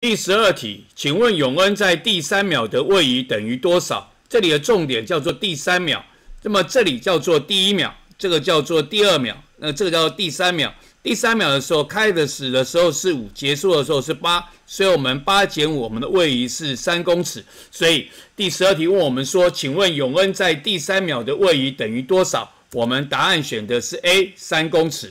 第十二题，请问永恩在第三秒的位移等于多少？这里的重点叫做第三秒，那么这里叫做第一秒，这个叫做第二秒，那这个叫做第三秒。第三秒的时候开的始的时候是五，结束的时候是八，所以我们八减五，我们的位移是三公尺。所以第十二题问我们说，请问永恩在第三秒的位移等于多少？我们答案选的是 A，三公尺。